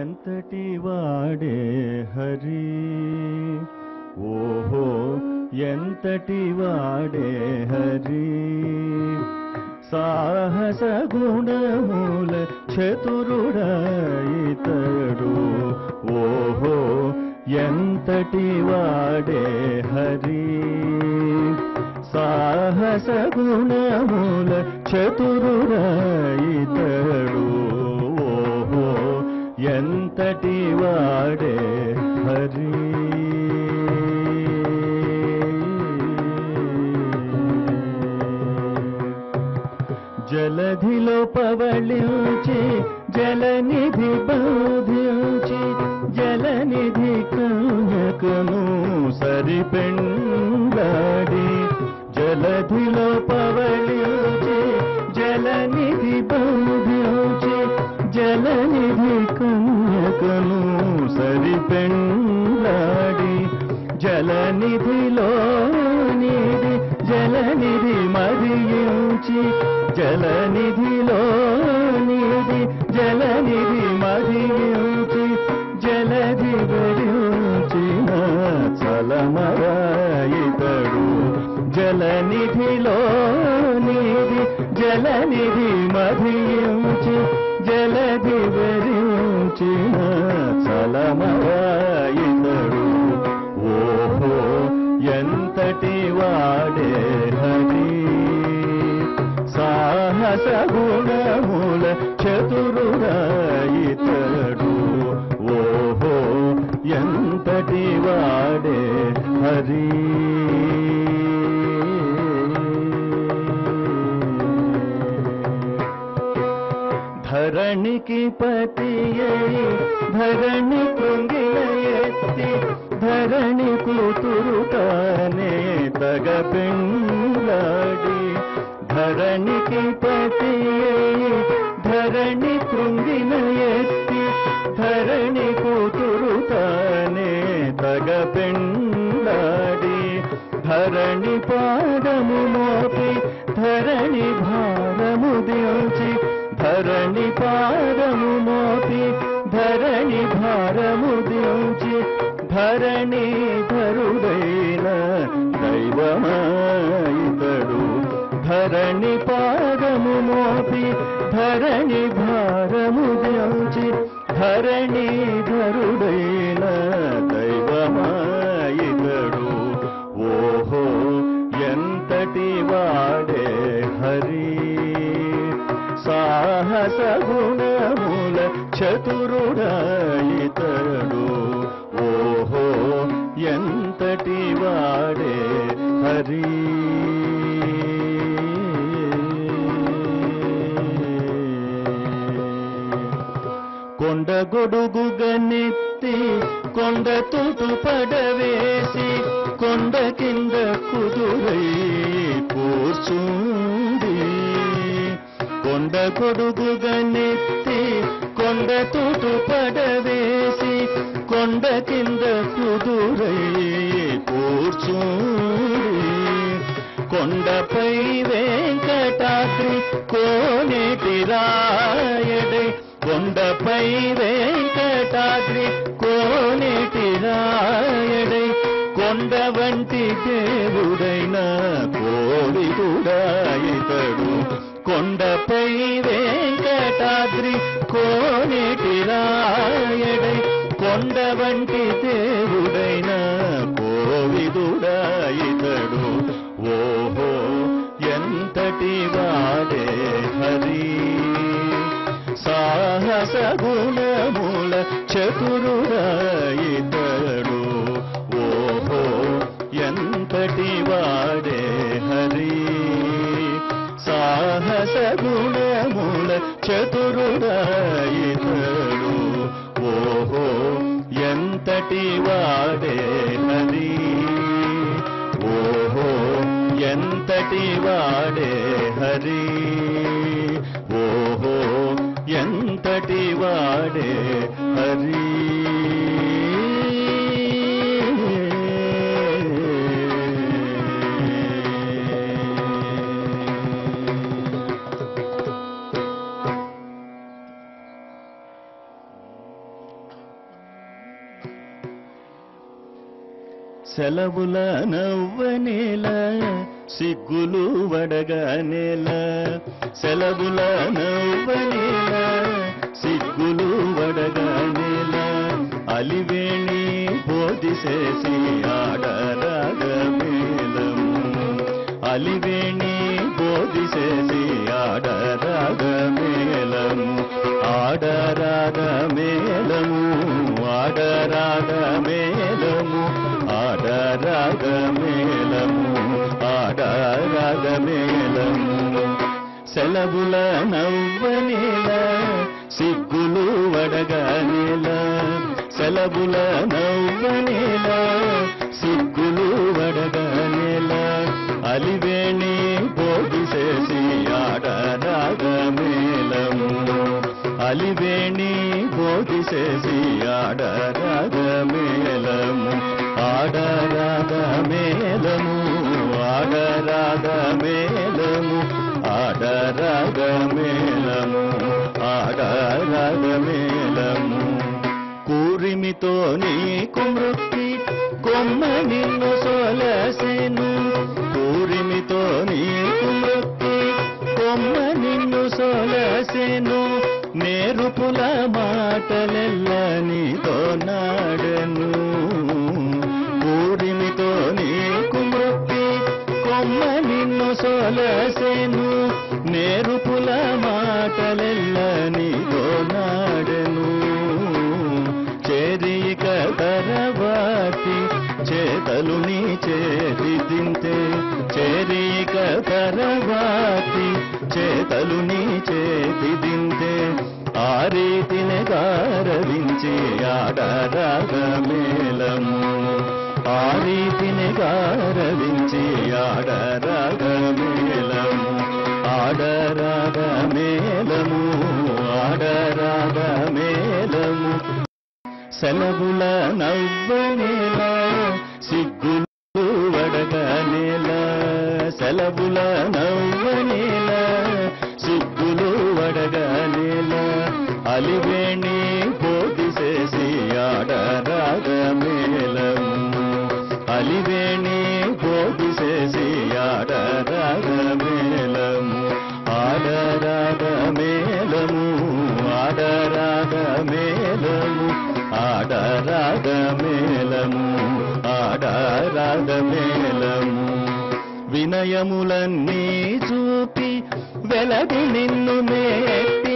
ఎంతటి వాడే హరి? ఓహో ఎంతటి వాడే హరి? సాహస గుణమూల చతురుడైతడు. ఓహో ఎంతటి వాడే హరి? సాహస గుణమూల చతురుడైతడు. ఎంతటి వాడే హరి? జలధిలో పవళించి జలనిధి బోధించి జలనిధి కనకను సరిపెండాడి. జలధిలో పవళి పెండాడి జలనిధిలో నిధి జలనిధి మదియించి జల ఎంతటి హరి. సాహస గుణముల చతురురాయితడు. ఓహో ఎంతటి వాడే హరి. ధరణికి పతి ధరణి కృంగిల ఎత్తి ధరణి కూతురు కానే తగ పెండాడి ధరణికి పతి ధరణి కృంగిన ఎత్తి ధరణి కూతురు తానే తగ పెండాడి ధరణి పాదము మోపి ధరణి భారము దించి ధరణి పాదము మోపి ధరణి భారము దించి ధరణి అంతటి వాడే హరి. కొండ గొడుగు గనెత్తి కొండ తోటు పడవేసి కొండ కింద కుదురై కూర్చుంది. కొండ గొడుగు గనెత్తి కొండ తోటు పడవేసి కొండ కింద కుదురై கோனி திராயடை கொண்ட பைவே கட்டாற்றி கோனி திராயடை கொண்டவன் திகேவுடைன கோடி குடாயதடும் கொண்ட பைவே கட்டாற்றி கோனி திராயடை கொண்டவன் திகேவுடைன கோவிதுடாயதடும் ஓஹோ ఎంతటి వాడే హరి. సాహస గుణముల చతురురాయితడు. ఓహో ఎంతటి వాడే హరి. సాహస గుణముల చతురురాయితడు. ఓహో ఎంతటి వాడే హరి. ఎంతటి వాడే హరి? ఓహో ఎంతటి వాడే సెలవుల నవ్వనేల సిగ్గులు వడగానేల సెలవుల నవ్వనేల సిగ్గులు వడగానేల అలివేణి బోధిసేసి ఆడరాగమేలము అలివేణి బోధిసేసి ఆడరాగమేలము ఆడరాగమేలము ఆడరాగమేలము ఆడరాగమేలము ఆడరాగమేలము సెలవుల నవ్వనేల సిగ్గులు వడగానేల. సెలవుల నవ్వనేల సిగ్గులు వడగానేల. అలివేణి బోధిసేసి ఆడరాగమేలము అలివేణి బోధిసేసి ఆడరాగమేలము ఆడరాగమేలము ఆడరాగమేలము ఆడరాగమేలము. ఆడరాగమేలము కూరిమితో నీకు మృక్కి కొమ్మ నిన్ను సొలసెను. కూరిమితో నీకు మృక్కి కొమ్మ నిన్ను సొలసెను. నేరుపుల రీతిని గారవించి ఆడరాగమేలము ఆ రీతిని గారవించి ఆడరాగమేలము ఆడరాగమేలము ఆడరాగమేలము సెలవుల నవ్వనేలా సిగ్గులు వడగనేలా సెలవుల నవ్వు అలివేణి బోధిసేసి ఆడరాగమేలము అలివేణి బోధిసేసి ఆడరాగమేలము ఆడరాగమేలము ఆడరాగమేలము ఆడరాగమేలము ఆడరాగమేలము వినయములన్నీ చూపి వెలది నిన్ను నేర్పించే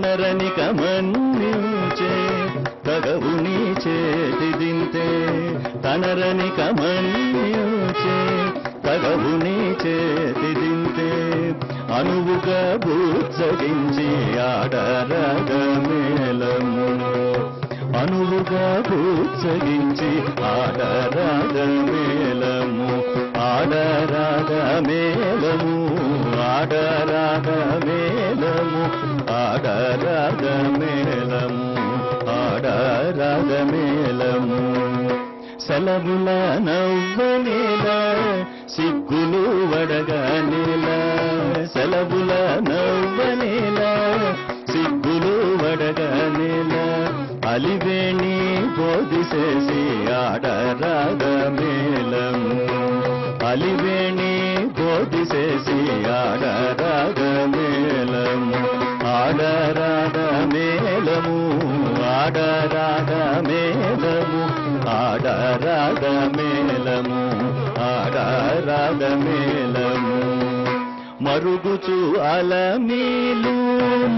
కనరనిక మన్నించే తగవు నీ చేతి దింతే తనరనిక మన్నించే తగవు నీ చేతి దింతే అనువుగా బుజ్జగించి ఆడరగమేలము అనువుగా బుజ్జగించి ఆడరగమేలము ఆడరగమేలము ఆడరగమేలము ఆడరాగమేళం ఆడరాగమేళం. సెలవుల నవ్వనేల సిగ్గులు వడగనేల. సెలవుల నవ్వనేల సిగ్గులు వడగనేల. అలివేణి బోధిసేసి ఆడరాగమేళం. అలివేణి బోధిసేసి ఆడరాగమేళం. ఆడరాగమేలము ఆడరాగమేలము ఆడరాగమేలము ఆడరాగమేలము ఆడరాగమేలము మరుగుచు అలమీలు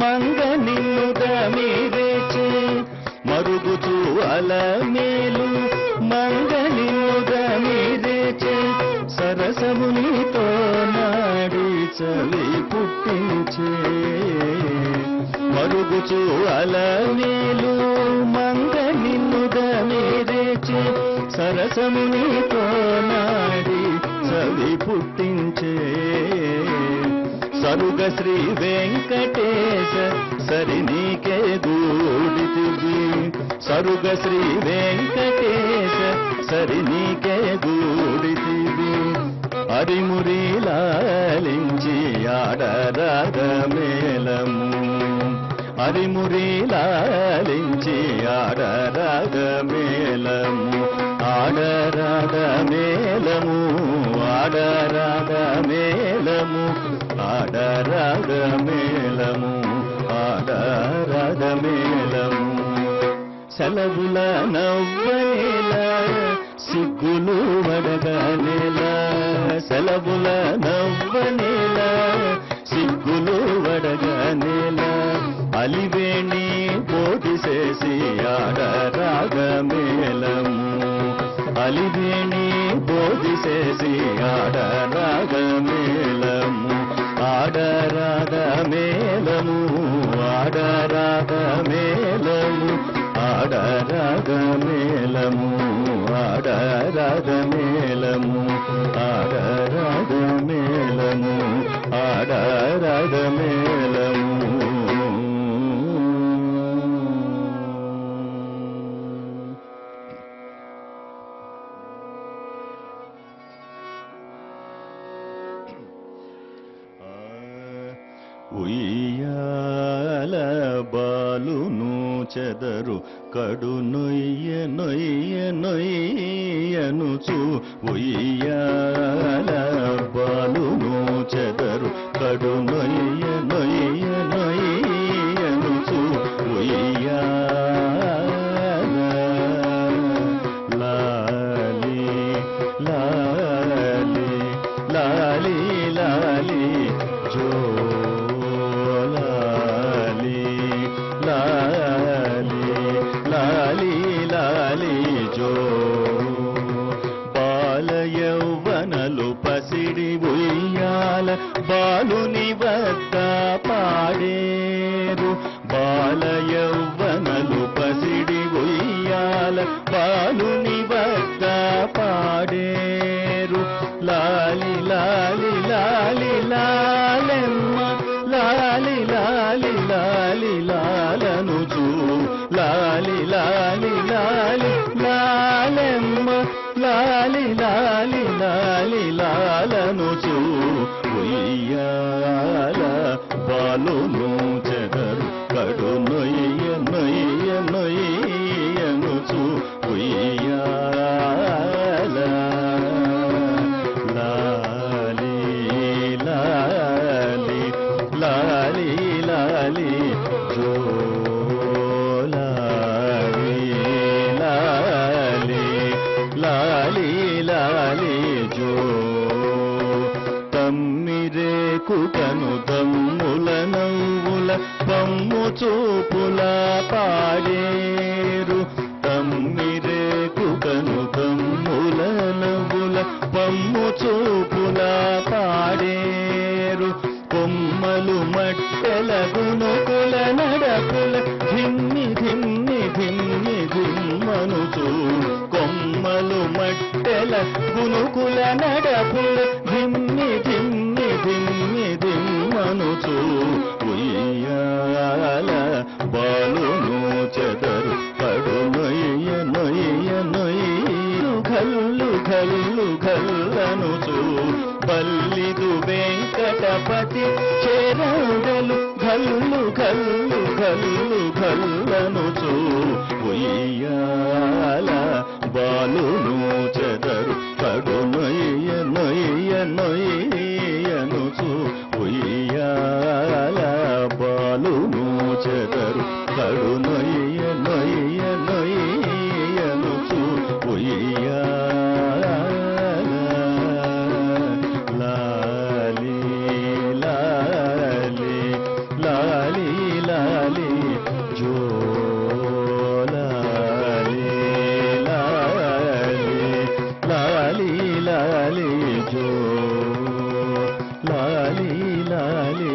మంగ నిన్ను దమిరేచే మరుగుచు అలమీలు మంగ నిన్ను దమిరేచే సరసమునితో నాడి చలి పుట్టించే. మరుగుచు అలమేలు మంగ నిన్ను దమిరేచే సరసమునితో నాడి సవి పుట్టించే. సరుగ శ్రీ వెంకటేశ సరి నీకే గూడితివి సరుగ శ్రీ వెంకటేశ సరి నీకే గూడితివి అరిమురిలాలించి ఆడరాగ మేళము. అరిమురి లాలించి ఆడరాగ మేళము ఆడరాగ మేళము ఆడరాగ మేళము ఆడరాగ మేళము ఆడరాగ మేళము సెలవుల నవ్వేల సిగ్గులు వడగనేల సెలవుల నవ్వనేల సిగ్గులు వడగనేల అలివేణి పోటీ చేసి ఆడరాగ మేళము అలివేణి బోధి చేసి ఆడరాగ మేళము ఆడరాగ మేళము ఆడరాగ మేళము చెదరు పాడేరు పసిడి ఉయ్యాల బాలుని వద్ద పాడేరు. లాలి లాలి లాలి లాలెమ్మ లాలి లాలి లాలి లాలను చూ. లాలి లాలి లాలి లాలెమ్మ లాలి లాలి లాలి లాలను చూ. ఉయ్యాల బాలును కను దమ్ముల నవ్వుల బొమ్ము చూపుల పాడేరు. తమ్మిరేకు కను దమ్ముల నవ్వుల బొమ్ము చూపుల పాడేరు. కొమ్మలు మట్టెల గునుకుల నడకుల ధిమ్మి ధిమ్మి ధిమ్మి ధిమ్మనుచు కొమ్మలు మట్టెల గునుకుల నడకుల ధిమ్మి ధిమ్మి ధిమ్మి ధిమ్మనుచు ఉయ్యాల బాలును చెదరు పడు నొయ్య నొయ్య నొయ్యు ఘల్లు ఘల్లు ఘల్లనుచు. బల్లిదు వెంకటపతి చెరడలు ఘల్లు ఘల్లు ఘల్లు ఘల్లనుచు. ఉయ్యాల బాలును చెదరు పడు లాలీ లాలీ